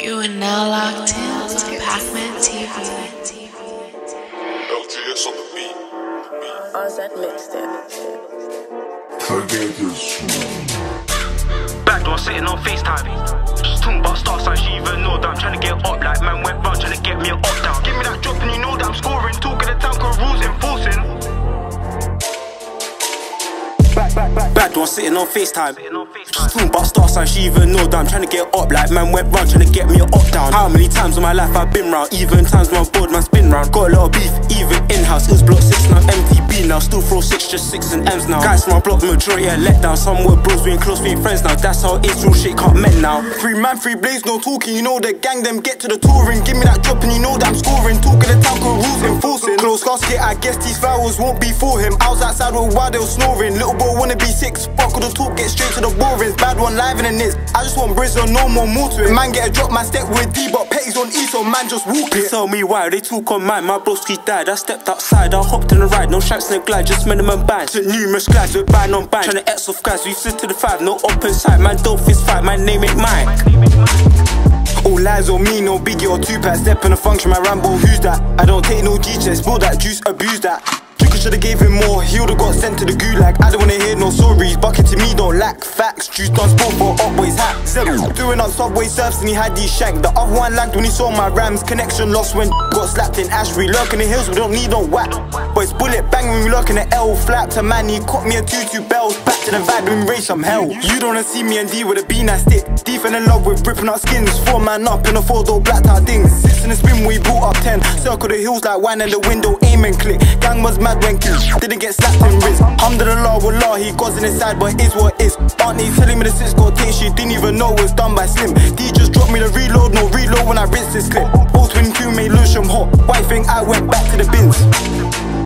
You are now locked in to Pac-Man TV. LGS on the beat. Oz that mixed it. Back Back. Back sitting on FaceTime. Talking about star sign, she even know that I'm trying to get up. Like man went round trying to get me up down. How many times in my life I've been round? Even times when I'm bored, man spin round. Got a lot of beef, even in house. It was block six, now MTB now. Still throw six, just six and M's now. Guys from my block, majority a letdown. Some were bros, we ain't close, we ain't friends now. That's how it's real shit can't mend now. Three man, three blaze, no talking. You know the gang, them get to the touring. Give me that drop and you know that I'm scoring. Talking the town, rules enforcing. Close casket, I guess these flowers won't be for him. I was outside with while they was snoring. Little boy wanna be six, fuck all the talk, get straight to the boring. Bad one live in the this. I just want Brizzo, no more more to it. Man get a drop, man step with D, but Petty's on E, so man just walk it. Tell me why they talk on mine. My broski died. I stepped outside, I hopped in the ride. No shanks the glide, just minimum bands. Numerous glides with band on band. Tryna X off guys, we sit to the five, no open side. Man don't fist fight, my name ain't mine. All lies on me, no biggie or Tupac. Step in a function, my Rambo, who's that? I don't take no G spill that juice, abuse that. Juka should've gave him more, he would've got sent to the gulag. I don't wanna hear no stories, bucket to me don't lack. Juice done spoke for up boys hat. Zero doing on subway surfs and he had these shank. The other one lagged when he saw my rams. Connection lost when got slapped in Ashbury. Lurking the hills, we don't need no whack. It's bullet bang when we lurking the L flap to man. He caught me a tutu bells, back to the vibe and raise some hell. You don't wanna see me and D with a bean I stick. D fell in love with ripping out skins. Four man up in a four door black out things. Six in the spin, we brought up ten. Circle the hills like wine in the window, aim and click. Gang was mad when kill. Didn't get slapped in she inside, but it's what is. Auntie telling me the six rotation, she didn't even know it's done by Slim. D just dropped me the reload, no reload when I rinse this clip. Old twin Q made Lucian hot. White thing, I went back to the bins.